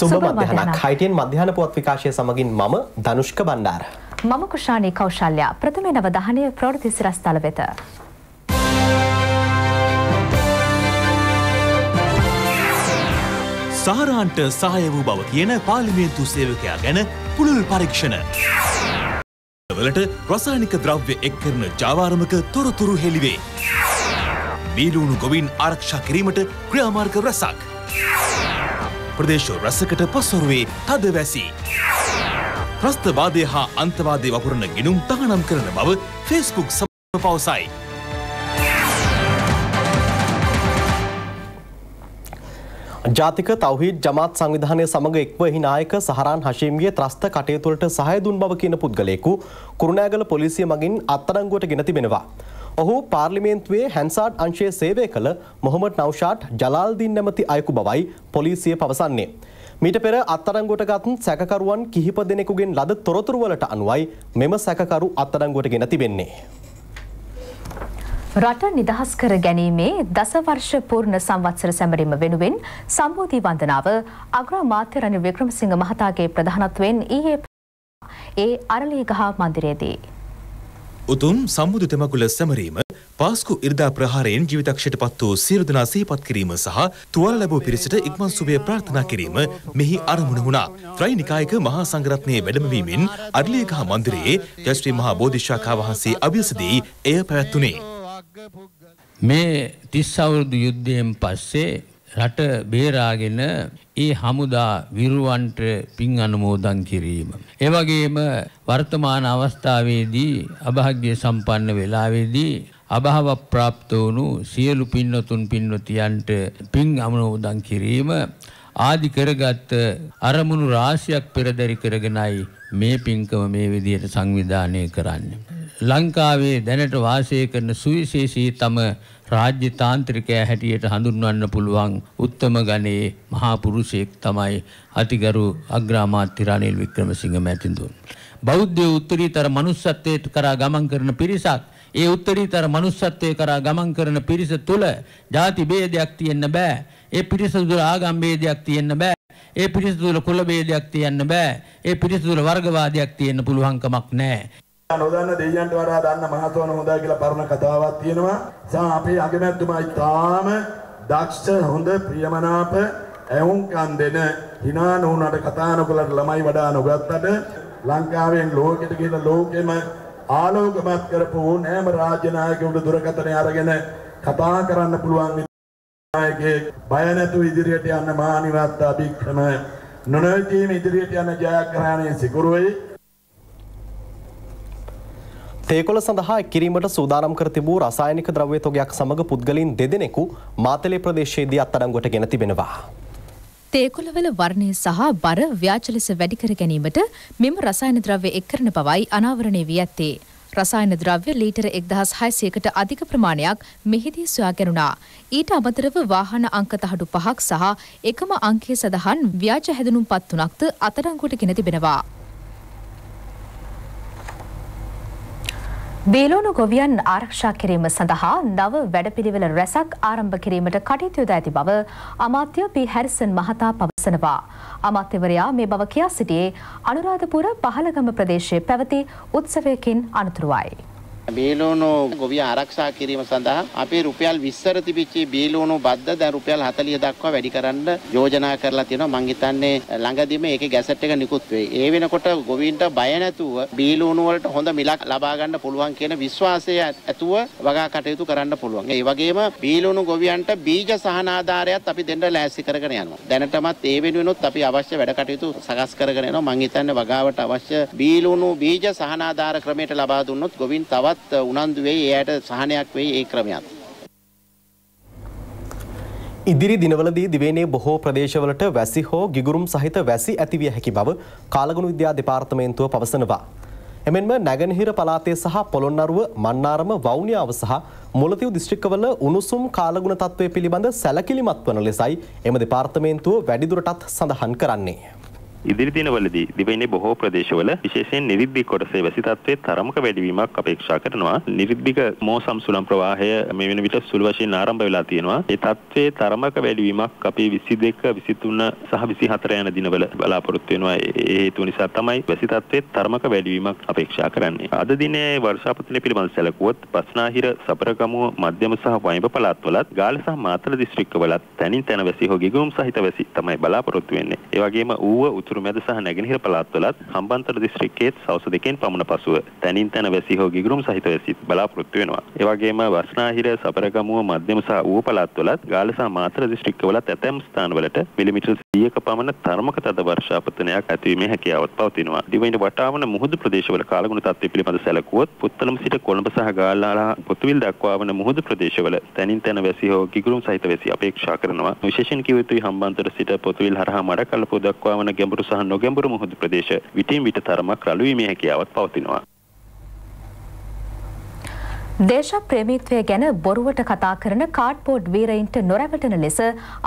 සුබ මධ්‍යහනක් හයිටෙන් මධ්‍යහන පුවත් විකාශය සමගින් මම ධනුෂ්ක බණ්ඩාර. මම කුෂාණී කෞශල්‍ය ප්‍රථම නවධානය ප්‍රවෘති සිරස්තල වෙත. සහරහන්ට සහය වූ බව කියන පාලිමේන්තු සේවකයා ගැන පුළුල් පරීක්ෂණ. වලට රසායනික ද්‍රව්‍ය එක් කරන ජාවාරමක තොරතුරු හෙළිවේ. බීලූුණු ගොවින් ආරක්ෂා කිරීමට ක්‍රියාමාර්ග රැසක්. ප්‍රදේශ රැසකට පස්වරුවේ තද වැසී. ප්‍රස්ථවාදය හා අන්තවාදය වපුරණ ගිනුම් තහනම් කරන බව ෆෙස්බුක් සම පවසයි. ජාතික තවහිත් ජමාත් සංවිධානය සමඟ එක්ව එහි නායක සහරන් හශීම්ගේ ත්‍රස්ත කටයුතුවලට සහය දුන් බව කියන පුද්ගලයෙකු කුරුණෑගල පොලිසිය මගින් අත්තරංගුවට ගෙන තිබෙනවා. ඔහු පාර්ලිමේන්තුවේ හැන්සාඩ් අංශයේ සේවය කළ මොහොමඩ් නවෂාට් ජලාල්දින් නැමති අයකු බවයි පොලිසිය පවසන්නේ. මීට පෙර අත්තරංගුවට ගත් සැකකරුවන් කිහිප දෙනෙකුගෙන් ලද තොරතුරුවලට අනුවයි මෙම සැකකරු අත්තරංගුවට ගෙන තිබෙන්නේ. රට නිදහස් කර ගැනීමේ දසවර්ෂ පූර්ණ සංවත්සර සැමරීම වෙනුවෙන් සම්බෝධී වන්දනාව අග්‍රාමාත්‍ය රනිල් වික්‍රමසිංහ මහතාගේ ප්‍රධානත්වයෙන් ඊයේ ඒ අරලීගහ මන්දිරයේදී. උතුම් සම්බුදු තෙමකුල සැමරීම පාස්කු ඉර්දා ප්‍රහාරයෙන් ජීවිතක්ෂයට පත් වූ සියලු දෙනා සිහිපත් කිරීම සහ තුවාල ලැබූ පිරිසට ඉක්මන් සුවය ප්‍රාර්ථනා කිරීම මෙහි අරමුණ වුණා. ත්‍රිනිකායක මහා සංඝරත්නයේ වැඩමවීමෙන් අර්ලීගහ මන්දිරයේ ජයශ්‍රී මහා බෝධිශාඛා වහන්සේ අභියසදී එය පැවැත්වුණේ. මේ තිස් අවුරුදු යුද්ධයෙන් පස්සේ රට බේරාගෙන ඒ හමුදා විරුවන්ට පින් අනුමෝදන් කිරීම. එවගේම වර්තමාන අවස්ථාවේදී අභාග්‍ය සම්පන්න වෙලාවේදී අභාව ප්‍රාප්ත වුණු සියලු පින්නතුන් පින්නතියන්ට පින් අනුමෝදන් කිරීම ආදි කරගත් අරමුණු රාශියක් පෙරදරි කරගෙනයි මේ පින්කම මේ විදියට සංවිධානය කරන්නේ. ලංකාවේ දැනට වාසය කරන සුවිශේෂී තම රාජ්‍ය තාන්ත්‍රිකයා හැටියට හඳුන්වන්න පුළුවන් උත්තම ගණයේ මහා පුරුෂයෙක් තමයි අතිගරු අග්‍රාමාත්‍ය රනිල් වික්‍රමසිංහ මැතිඳුන්. බෞද්ධ උත්තරීතර මනුස්සත්වයට කරා ගමන් කරන පිරිසක් ඒ උත්තරීතර මනුස්සත්වය කරා ගමන් කරන පිරිස තුළ ಜಾති ભેදයක් තියෙන්න බෑ. ඒ පිරිස තුළ ආගම් ભેදයක් තියෙන්න බෑ. ඒ පිරිස තුළ කුල ભેදයක් තියෙන්න බෑ. ඒ පිරිස තුළ වර්ගවාදයක් තියෙන්න පුළුවන් කමක් නෑ. නොදන්න දෙයියන්ට වඩා දන්න මහතවන හොඳයි කියලා පරණ කතාවක් තියෙනවා. සා අපේ අගමැතිතුමා ඉතාම දක්ෂ හොඳ ප්‍රියමනාප ඇහුම්කන් දෙන hina නුනට කතා නොකලට ළමයි වඩා නොගත්තට ලංකාවෙන් ලෝකෙට ගිහින් ලෝකෙම ආලෝකමත් කරපු නෑම රාජ්‍ය නායකයෙකුට දුරකථනය අරගෙන කතා කරන්න පුළුවන් නායකයෙක් බය නැතුව ඉදිරියට යන්න මානිවත් අභික්‍රම නොනවතීම ඉදිරියට යන ජයග්‍රහණය සිකුරුයි තේකොළ සඳහා කිරීමට සූදානම් කර තිබූ රසායනික ද්‍රව්‍ය තොගයක් සමග පුද්ගලින් දෙදෙනෙකු මාතලේ ප්‍රදේශයේදී අත්අඩංගුවට ගෙන තිබෙනවා. තේකොළවල වර්ණය සහ බර ව්‍යාජ ලෙස වැඩි කර ගැනීමට මෙම රසායන ද්‍රව්‍ය එක් කරන බවයි අනාවරණය වී ඇත්තේ. රසායන ද්‍රව්‍ය ලීටර එක්දහස් හයසයකට අධික ප්‍රමාණයක් මෙහිදී සොයා ගැනුණා. ඊට අමතරව වාහන අංක තහඩු පහක් සහ එකම අංකය සඳහන් ව්‍යාජ හැදනුම් පත් තුනක්ද අතරංගුවට ගෙන තිබෙනවා. බේලෝනු ගොවියන් ආරක්ෂා කිරීම සඳහා නව වැඩපිළිවෙල රැසක් ආරම්භ කිරීමට කටයුතු යොදා ඇති බව අමාත්‍ය පී හැරිසන් මහතා පවසනවා. අමාත්‍යවරයා මේ බව කියා සිටියේ අනුරාධපුර පහළගම ප්‍රදේශයේ පැවති උත්සවයකින් අනතුරුවයි. බේලෝනෝ ගොවිය ආරක්ෂා කිරීම සඳහා අපේ රුපියල් 20ට තිබිච්ච බේලෝනෝ බද්ද දැන් රුපියල් 40 දක්වා වැඩි කරන්න යෝජනා කරලා තියෙනවා මං හිතන්නේ ළඟදීම ඒකේ ගැසට් එක නිකුත් වෙයි. ඒ වෙනකොට ගොවීන්ට බය නැතුව බේලෝනෝ වලට හොඳ මිලක් ලබා ගන්න පුළුවන් කියන විශ්වාසය ඇතුව වගා කටයුතු කරන්න පුළුවන්. ඒ වගේම බේලෝනෝ ගොවියන්ට බීජ සහන ආධාරයත් අපි දෙන්න ලෑස්ති කරගෙන යනවා. දැනටමත් ඒ වෙනුවෙනුත් අපි අවශ්‍ය වැඩ කටයුතු සකස් කරගෙන යනවා. මං හිතන්නේ වගාවට අවශ්‍ය බීලෝනෝ බීජ සහන ආධාර ක්‍රමයට ලබා දුන්නොත් ගොවීන් තවත් තවත් උනන්දු වෙයි එයාට සහනයක් වෙයි ඒ ක්‍රමයක්. ඉදිරි දිනවලදී දිවයිනේ බොහෝ ප්‍රදේශවලට වැසි හෝ ගිගුරුම් සහිත වැසි ඇතිවිය හැකි බව කාලගුණ විද්‍යා දෙපාර්තමේන්තුව පවසනවා. එමෙන්ම නැගෙනහිර පලාතේ සහ පොළොන්නරුව මන්නාරම වවුනියාව සහ මුලතිව් දිස්ත්‍රික්කවල උණුසුම් කාලගුණ තත්ත්වය පිළිබඳ සැලකිලිමත් වන ලෙසයි එම දෙපාර්තමේන්තුව වැඩිදුරටත් සඳහන් කරන්නේ. ඉදිරි දිනවලදී දිවයිනේ බොහෝ ප්‍රදේශවල විශේෂයෙන් නිරිද්දික කොටසේ වැසි තත්ත්වයේ තරමක වැඩිවීමක් අපේක්ෂා කරනවා. නිරිද්දික මෝසම් සුළං ප්‍රවාහය මේ වෙන විට සුළු වශයෙන් ආරම්භ වෙලා තියෙනවා. ඒ තත්ත්වයේ තරමක වැඩිවීමක් අපි 22, 23 සහ 24 යන දිනවල බලාපොරොත්තු වෙනවා. ඒ හේතුව නිසා තමයි වැසි තත්ත්වයේ තරමක වැඩිවීමක් අපේක්ෂා කරන්නේ. අද දිනේ වර්ෂාපතනය පිළිබඳ සැලකුවොත් බස්නාහිර සබරගමුව මධ්‍යම සහ වයිඹ පළාත්වලත් ගාල්ල සහ මාතල දිස්ත්‍රික්කවලත් තැනින් තැන වැසි හෝ ගිගුම් සහිත වැසි තමයි බලාපොරොත්තු වෙන්නේ. ඒ වගේම ඌව උතුරු මැද සහ නැගෙනහිර පළාත්වලත් හම්බන්තොට දිස්ත්‍රික්කයේත් සවස් දෙකෙන් පමණ පසුව තැනින් තැන වැසි හෝ ගිගුම් සහිත වැසි බලාපොරොත්තු වෙනවා. ඒ වගේම බස්නාහිර සබරගමුව මධ්‍යම සහ ඌව පළාත්වලත් ගාල්ල සහ මාතල දිස්ත්‍රික්කවලත් ඇතැම් ස්ථානවලට මිලිමීටර් 100ක පමණ තරමක තද වර්ෂාපතනයක් ඇතිවීමේ හැකියාවක් පවතිනවා. දිවයින වටාවන මුහුදු ප්‍රදේශවල කාලගුණ තත්ත්වය පිළිබඳ සැලකුවොත් පුත්තලම සිට කොළඹ සහ ගාල්ලාලා පොතුවිල් දක්වා වන මුහුදු ප්‍රදේශවල තැනින් තැන වැසි හෝ කිගුරුම් සහිත වැසි අපේක්ෂා කරනවා. විශේෂයෙන් කිව යුතුයි හම්බන්තොට සිට පොතුවිල් හරහා මඩකල්පුව දක්වා වන ගැඹුරු සහ නොගැඹුරු මුහුදු ප්‍රදේශ විටින් විට තරමක් රළු වීමේ හැකියාවක් පවතිනවා. දේශ ප්‍රේමීත්වය ගැන බොරුවට කතා කරන කාඩ්බෝඩ් වීරයින්ට නොරැවටන ලෙස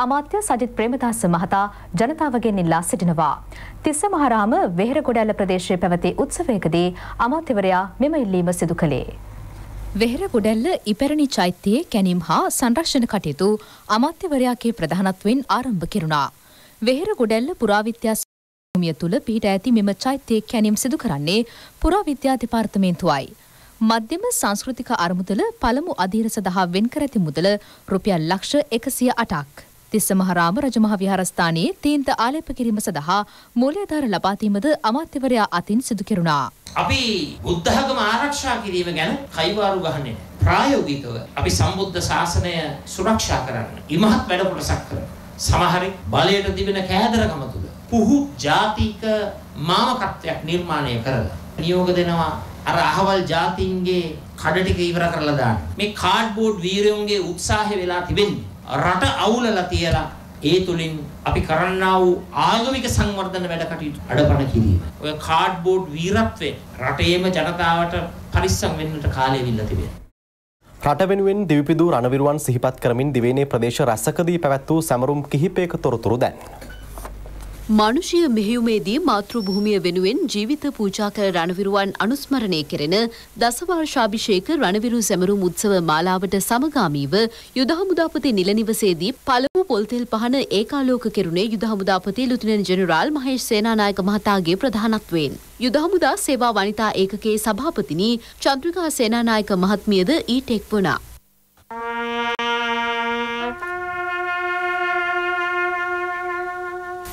අමාත්‍ය සජිත් ප්‍රේමදාස මහතා ජනතාවගෙන් ඉල්ලා සිටිනවා. තිස්ස මහරාම වෙහෙරගොඩැල්ල ප්‍රදේශයේ පැවති උත්සවයකදී අමාත්‍යවරයා මෙම ඉල්ලීම සිදු කළේ. වෙහෙරගොඩැල්ල ඉපැරණි චෛත්‍යයේ කැනීම් හා සංරක්ෂණ කටයුතු අමාත්‍යවරයාගේ ප්‍රධානත්වයෙන් ආරම්භ කෙරුණා. වෙහෙරගොඩැල්ල පුරාවිද්‍යා භූමිය තුළ පිහිට ඇති මෙම චෛත්‍යයේ කැනීම් සිදු කරන්නේ පුරාවිද්‍යා දෙපාර්තමේන්තුවයි. මධ්‍යම සංස්කෘතික අරමුදල පළමු අධීර සඳහා වෙන් කර ඇති මුදල රුපියල් ලක්ෂ එකසිය අටක්. තිස්ස මහරාම රජමහ විහාරස්ථානයේ තීන්ත ආලේප කිරීම සඳහා මූලධාර ලබාතීමද අමාත්‍යවරයා අතින් සිදු කෙරුණා. අපි බුද්ධඝම ආරක්ෂා කිරීම ගැන කයිවාරු ගහන්නේ ප්‍රායෝගිකව අපි සම්බුද්ධ ශාසනය සුරක්ෂා කරන්න ඉමහත් වැඩ කොටසක් කරන සමහරෙක් බලයට තිබෙන කෑදරකම තුළ පුහු ජාතික මාමකත්වයක් නිර්මාණය කරලා නියෝග දෙනවා අර අහවල් ජාතීන්ගේ කඩ ටික ඉවර කරලා දාන්න. මේ කාඩ්බෝඩ් වීරයන්ගේ උත්සාහය වෙලා තිබෙන්නේ රට අවුලලා තියලා ඒ තුලින් අපි කරන්නා වූ ආගමික සංවර්ධන වැඩ කටයුතු අඩපණ කිරීම. ඔය කාඩ්බෝඩ් වීරත්වය රටේම ජනතාවට පරිස්සම් වෙන්නට කාලය විල්ලා තිබෙනවා. රට වෙනුවෙන් දිවිපිදූ රණවිරුවන් සිහිපත් කරමින් දිවයිනේ ප්‍රදේශ රැසකදී පැවැත් වූ සැමරුම් කිහිපයක තොරතුරු දැන්. මනුෂ්‍ය මෙහෙයුමේදී මාතෘ භූමිය වෙනුවෙන් ජීවිත පූජා කර රණවිරුවන් අනුස්මරණය කෙරෙන දසවර්ෂාභිෂේක රණවිරු සැමරුම් උත්සව මාලාවට සමගාමීව යුද හමුදාපති නිල නිවසේදී පළමු පොල්තෙල් පහන ඒකාලෝක කෙරුණේ යුද හමුදාපති ලුතිනන් ජෙනරාල් මහේෂ් සේනානායක මහතාගේ ප්‍රධානත්වයෙන්. යුද හමුදා සේවා වනිතා ඒකකේ සභාපතිනි චන්ද්‍රිකා සේනානායක මහත්මියද ඊට එක් වුණා.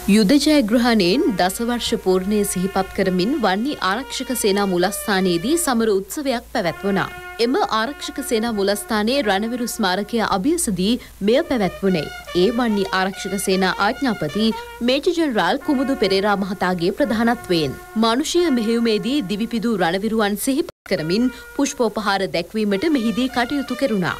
යුද ජයග්‍රහණයෙන් දසවර්ෂ පූර්ණය සිහිපත් කරමින් වන්නේ ආරක්ෂක සේනා මුලස්ථානයේදී සමර උත්සවයක් පැවැත්වුණා. එම ආරක්ෂක සේනා මුලස්ථානයේ රණවිරු ස්මාරකය අභියසදී මෙය පැවැත්වුණේ. ඒ වන්නේ ආරක්ෂක සේනා ආඥාපති මේජර් ජනරාල් කුමුදු පෙරේරා මහතාගේ ප්‍රධානත්වයෙන්. මානුෂීය මෙහෙයුමේදී දිවිපිදු රණවිරුවන් සිහිපත් කරමින් පුෂ්පෝපහාර දැක්වීමට මෙහිදී කටයුතු කෙරුණා.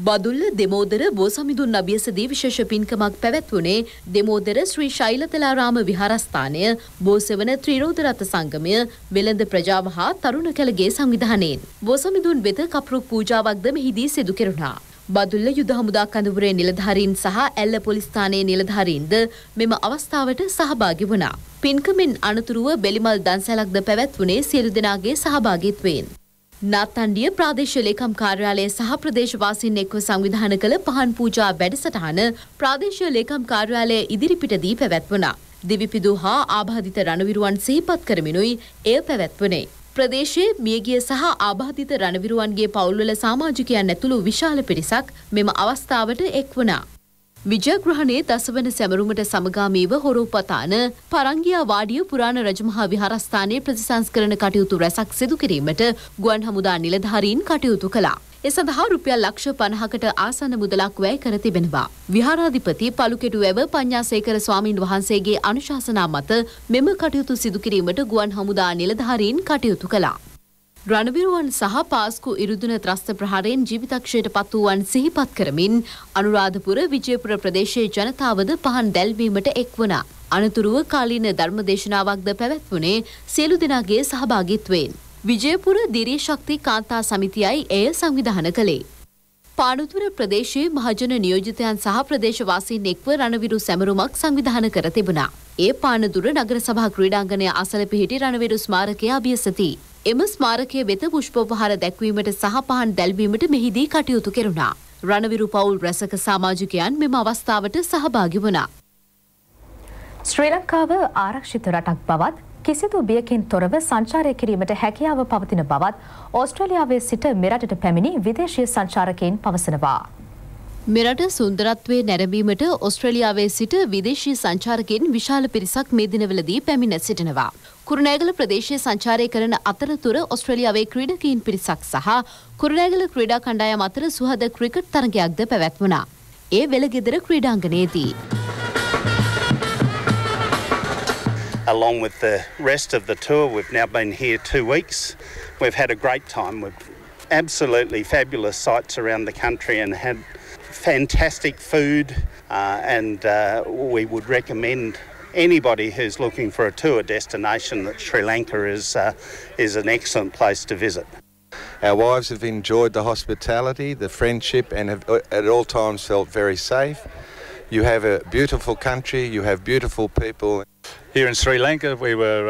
බදුල්ල දෙමෝදර බෝසමිදුන් අභියසදී විශේෂ පින්කමක් පැවැත්වුණේ දෙමෝදර ශ්‍රී ශෛලතලාරාම විහාරස්ථානය බෝසවන ත්‍රිරෝධරත සංගමය වෙළඳ ප්‍රජාව හා තරුණ කැලගේ සංවිධානයෙන්. බෝසමිදුන් වෙත කපරුක් පූජාවක්ද මෙහිදී සිදු කෙරුණා. බදුල්ල යුද හමුදා කඳවුරේ නිලධාරීන් සහ ඇල්ල පොලිස්ථානයේ නිලධාරීන්ද මෙම අවස්ථාවට සහභාගි වුණා. පින්කමෙන් අනතුරුව බෙලිමල් දන්සැලක්ද පැවැත්වුණේ සියලු දෙනාගේ සහභාගිත්වයෙන්. නාත්තන්ඩිය ප්‍රාදේශ ලේකම් කාර්යාලය සහ ප්‍රදේශවාසින් එක්ව සංවිධාන කළ පහන් පූජා වැඩසටහන ප්‍රාදේශ ලේකම් කාර්යාලය ඉදිරිපිටදී පැවැත්වනා. දිවිපිදු හා ආබාධිත රණවිරුවන් සිහිපත් කරමිනුයි එය පැවැත්වනේ. ප්‍රදේශයේ මියගිය සහ ආබාධිත රණවිරුවන්ගේ පවුල්වල සමාජිකයන් ඇතුළු විශාල පිරිසක් මෙම අවස්ථාවට එක් වුණා. විජයග්‍රහණයේ දසවන සැමරුමට සමගාමීව හොරෝපතාන පරංගියා වාඩිය පුරාණ රජමහා විහාරස්ථානයේ ප්‍රතිසංස්කරණ කටයුතු රැසක් සිදු කිරීමට ගුවන් හමුදා නිලධාරීන් කටයුතු කළා. ඒ සඳහා රුපියල් ලක්ෂ පණහකට ආසන්න මුදලක් වැය කර තිබෙනවා. විහාරාධිපති පළුකෙටු වැව පඤ්ඤාසේකර ස්වාමීන් වහන්සේගේ අනුශාසනා මත මෙම කටයුතු සිදු කිරීමට ගුවන් හමුදා නිලධාරීන් කටයුතු කළා. රණවිරුවන් සහ පාස්කු ඉරුදුන ත්‍රස්ත ප්‍රහාරයෙන් ජීවිතක්ෂයට පත් වූවන් සිහිපත් කරමින් අනුරාධපුර විජයපුර ප්‍රදේශයේ ජනතාවද පහන් දැල්වීමට එක් වුණා. අනතුරුව කාලීන ධර්මදේශනාවක්ද පැවැත්වුණේ සියලු දෙනාගේ සහභාගිත්වයෙන්. විජයපුර දිරී ශක්ති කාන්තා සමිතියයි එය සංවිධාන කළේ. පානුතුර ප්‍රදේශයේ මහජන නියෝජිතයන් සහ ප්‍රදේශවාසීන් එක්ව රණවිරු සැමරුමක් සංවිධාන කර තිබුණා. ඒ පානදුර නගර සභා ක්‍රීඩාංගණය අසල පිහිටි රණවිරු ස්මාරකය අභියසති. එම ස්මාරකය වෙත පුෂ්පෝපහාර දැක්වීමට සහ පහන් දැල්වීමට මෙහිදී කටයුතු කෙරුණා. රණවිරු පවුල් රැසක සමාජිකයන් මෙම අවස්ථාවට සහභාගි වුණා. ශ්‍රී ලංකාව ආරක්ෂිත රටක් බවත් කිසිදු බියකින් තොරව සංචාරය කිරීමට හැකියාව පවතින බවත් ඕස්ට්‍රේලියාවේ සිට මෙරටට පැමිණි විදේශීය සංචාරකයින් පවසනවා. මෙරට සුන්දරත්වයේ නැරඹීමට ඔස්ට්‍රේලියාවේ සිට විදේශී සංචාරකයන් විශාල පිරිසක් මේ දිනවලදී පැමිණ සිටිනවා. කුරුණෑගල ප්‍රදේශයේ සංචාරය කරන අතරතුර ඔස්ට්‍රේලියාවේ ක්‍රීඩකයින් පිරිසක් සහ කුරුණෑගල ක්‍රීඩා කණ්ඩායම් අතර සුහද ක්‍රිකට් තරගයක්ද පැවැත්වුණා. ඒ වෙලගෙදර ක්‍රීඩාංගණයේදී. along with the rest of the tour. We've now been here two weeks. We've had a great time. We've absolutely fabulous sights around the country and had fantastic food. Uh, and uh, we would recommend anybody who's looking for a tour destination that Sri Lanka is, uh, is an excellent place to visit. Our wives have enjoyed the hospitality, the friendship, and have uh, at all times felt very safe. You have a beautiful country, you have beautiful people. Here in Sri Lanka, we were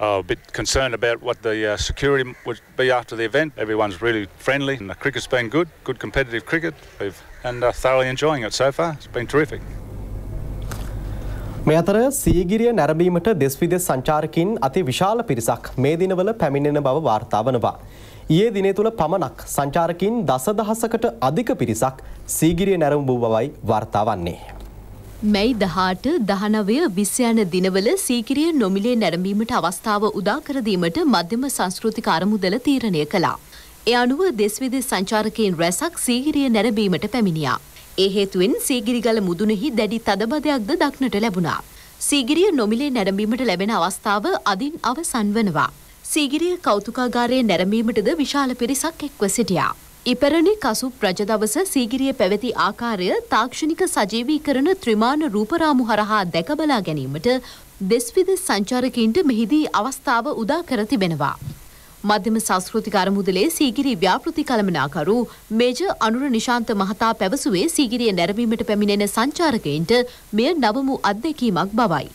uh, a bit concerned about what the uh, security would be after the event. Everyone's really friendly, and the cricket's been good, good competitive cricket, We've, and uh, thoroughly enjoying it so far. It's been terrific. මේ අතර සීගිරිය නැරඹීමට දෙස් විදෙස් සංචාරකින් අති විශාල පිරිසක් මේ දිනවල පැමිණෙන බව වාර්තා වනවා. ඊයේ දිනේ තුල පමණක් සංචාරකින් දසදහසකට අධික පිරිසක් සීගිරිය නැරඹූ බවයි වාර්තා වන්නේ. මැයි දහට දහනවය විස්්‍යයන දිනවල සීකිරිය නොමිලේ නැරඹීමට අවස්ථාව උදාකරදීමට මධ්‍යම සංස්කෘතික අරමුදල තීරණය කළා. එ අනුව දෙස්විදෙ සංචාරකයෙන් රැසක් සීගිරිය නැරඹීමට පැමිණියා. ඒ හේතුවෙන් සීගිරිගල මුදුනෙහි දැඩි තදබදයක්ද දක්නට ලැබුණා. සීගිරිය නොමිලේ නැරඹීමට ලැබෙන අවස්ථාව අදින් අවසන් වනවා. සීගිරිය කෞතුකාගාරයේ නැරඹීමටද විශාල පිරිසක් එක්ව සිටියා. ඉපරණි කසු ප්‍රජදවස සීගිරිය පැවැති ආකාරය තාක්ෂණික සජීවීකරන ත්‍රිමාණ රූපරාමු හරහා දැකබලා ගැනීමට දෙස්විද සංචාරකයින්ට මෙහිදී අවස්ථාව උදා කර තිබෙනවා. මධ්‍යම සංස්කෘතික අරමුදලේ සීගිරි ව්‍යාපෘති කළමනාකරු මේජ අනුර නිශාන්ත මහතා පැවසුවේ සීගිරිය නැරඹීමට පැමිණෙන සංචාරකයින්ට මෙය නවමු අත්දැකීමක් බවයි.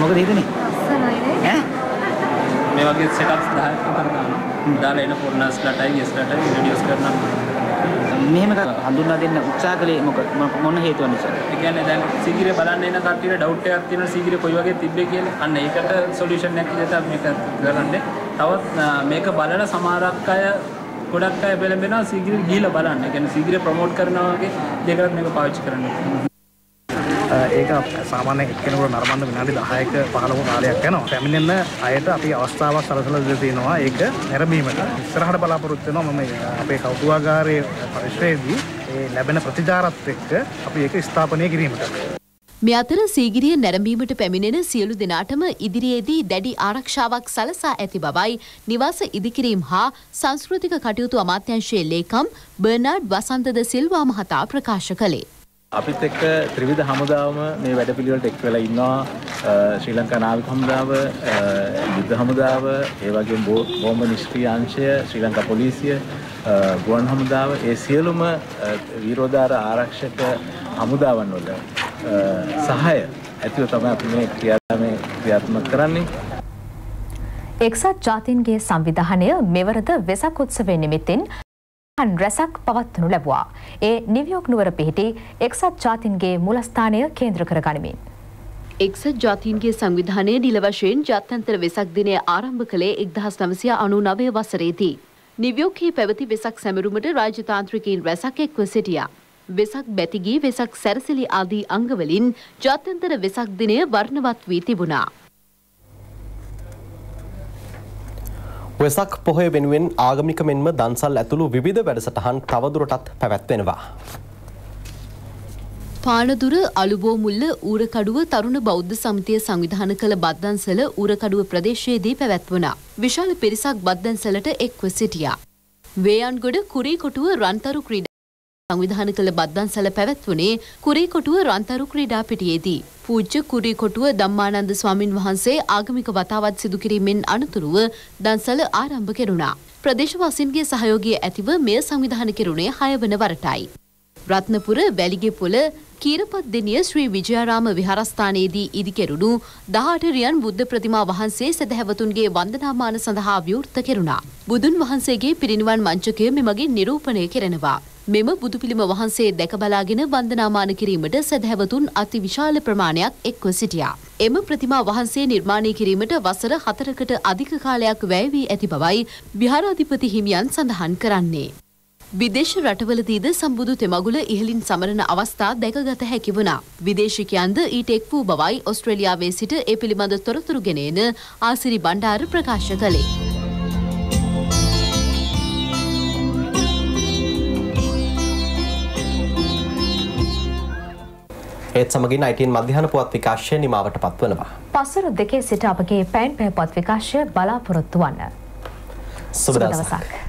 මොකද හිතන්නේ? මේ වගේ සෙටප්ස් 10ක් විතර ගන්නවා. දාලා එන ෆොරනර්ස්ලටයි ගෙස්ලටයි ඉන්ට්‍රොඩියුස් කරනවා. මෙහෙම හඳුන්වා දෙන්න උත්සාහ කළේ මොකද මොන හේතුව නිසා? ඒ කියන්නේ දැන් සීගිරේ බලන්න එන කට්ටියට ඩවුට් එකක් තියෙනවා සීගිරේ කොයි වගේ තිබ්බේ කියලා. අන්න ඒකට සොලියුෂන් එකක් විදිහට මේක කරන්නේ. තවත් මේක බලන සමහරක් අය ගොඩක් අය පෙළඹෙනවා සීගිරේ ගිහිල්ලා බලන්න. ඒ කියන්නේ සීගිරේ ප්‍රොමෝට් කරනවා වගේ දෙයකට මේක පාවිච්චි කරන්න. ඒක සාමාන්‍ය එක්කෙනෙකුට නරඹන්න විනාඩි 10ක 15ක කාලයක් යනවා. පැමිණෙන අයට අපි අවස්ථාවක් සලසලා දෙලා තියෙනවා ඒක නැරඹීමට. ඉස්සරහට බලාපොරොත්තු වෙනවා මම අපේ කෞතුකාගාරයේ පරිශ්‍රයේදී ඒ ලැබෙන ප්‍රතිචාරත් එක්ක අපි ඒක ස්ථාපනය කිරීමට. මේ අතර සීගිරිය නැරඹීමට පැමිණෙන සියලු දෙනාටම ඉදිරියේදී දැඩි ආරක්ෂාවක් සලසා ඇති බවයි නිවාස ඉදිකිරීම් හා සංස්කෘතික කටයුතු අමාත්‍යංශයේ ලේකම් බර්නාඩ් වසන්තද සිල්වා මහතා ප්‍රකාශ කළේ. අපිත් එක්ක ත්‍රිවිධ හමුදාවම මේ වැඩපිළිවෙලට එක් වෙලා ඉන්නවා. ශ්‍රී ලංකා නාවික හමුදාව යුද්ධ හමුදාව ඒ වගේම බෝම්බ නිෂ්ක්‍රීය අංශය ශ්‍රී ලංකා පොලිසිය ගුවන් හමුදාව ඒ සියලුම විරෝධාර ආරක්ෂක හමුදාවන් වල සහාය ඇතිව තමයි අපි මේ ක්‍රියාදාමය ක්‍රියාත්මක කරන්නේ. එක්සත් ජාතීන්ගේ සංවිධානය මෙවරද වෙසක් උත්සවය නිමිත්තෙන් හන් රැසක් පවත්වනු ලැබවා. ඒ නිවියෝක් නුවර පිහිටි එක්සත් ජාතින්ගේ මුලස්ථානය කේන්ද්‍ර කර ගනිමින්. එක්සත් ජාතීන්ගේ සංවිධානය නිල වශයෙන් ජාත්‍යන්තර වෙසක් දිනය ආරම්භ කළේ එක්දහස් නවසය අනු නවය වසරේදී. නිවියෝක්හි පැවති වෙසක් සැමරුමට රාජතාන්ත්‍රිකයින් රැසක් එක්ව සිටියා. වෙසක් බැතිගී වෙසක් සැරසිලි ආදී අංගවලින් ජාත්‍යන්තර වෙසක් දිනය වර්ණවත් වී තිබුණා. වෙසක් පොහොය වෙනුවෙන් ආගමික මෙන්ම දන්සල් ඇතුළු විවිධ වැඩසටහන් තවදුරටත් පැවැත්වෙනවා. පානදුර අලුබෝමුල්ල ඌරකඩුව තරුණ බෞද්ධ සමිතිය සංවිධාන කළ බද්දන්සල ඌරකඩුව ප්‍රදේශයේදී පැවැත්වනා. විශාල පිරිසක් බද්දන්සලට එක්ව සිටියා. වේයන්ගොඩ කුරීකොටුව රන්තරු ක්‍රීඩා සංවිධාන කළ බද්දන්සල පැවැත්වුණේ කුරීකොටුව රන්තරු ක්‍රීඩා පිටියේදී. පූජ්‍ය කුරීකොටුව ධම්මානන්ද ස්වාමින් වහන්සේ ආගමික වතාවත් සිදු කිරීමෙන් අනතුරුව දන්සල ආරම්භ කෙරුණා. ප්‍රදේශවාසීන්ගේ සහයෝගය ඇතිව මෙය සංවිධාන කෙරුණේ හය වන වරටයි. රත්නපුර වැලිගෙපොළ කීරපත් දෙනිය ශ්‍රී විජයාරාම විහාරස්ථානයේදී ඉදිකෙරුණු දහටරියන් බුද්ධ ප්‍රතිමා වහන්සේ සැදැහැවතුන්ගේ වන්දනාමාන සඳහා විවෘත කෙරුණා. බුදුන් වහන්සේගේ පිරිනිවන් මංචකය මෙමගින් නිරූපණය කෙරෙනවා. මෙම බුදුපිළිම වහන්සේ දැකබලාගෙන වන්දනාමාන කිරීමට සැදැහැවතුන් අති විශාල ප්‍රමාණයක් එක්ව සිටියා. එම ප්‍රතිමා වහන්සේ නිර්මාණය කිරීමට වසර හතරකට අධික කාලයක් වැය වී ඇති බවයි විහාරාධිපති හිමියන් සඳහන් කරන්නේ. විදේශ රටවලදීද සම්බුදු තෙමගුල ඉහලින් සමරන අවස්ථා දැකගත හැකි වුණා. විදේශිකයන්ද ඊට එක් වූ බවයි ඔස්ට්‍රේලියාවේ සිට ඒ පිළිබඳ තොරතුරු ගෙනේන ආසිරි බණ්ඩාර ප්‍රකාශ කළේ. ඒත් සමගින් අයිටන් මධ්‍යහන පුවත් විකාශය නිමාවට පත්වනවා. පසර දෙකේ සිට අපගේ පැන් පැපත් විකාශය බලාපොරොත්තු වන්න. සුබ දවසක්.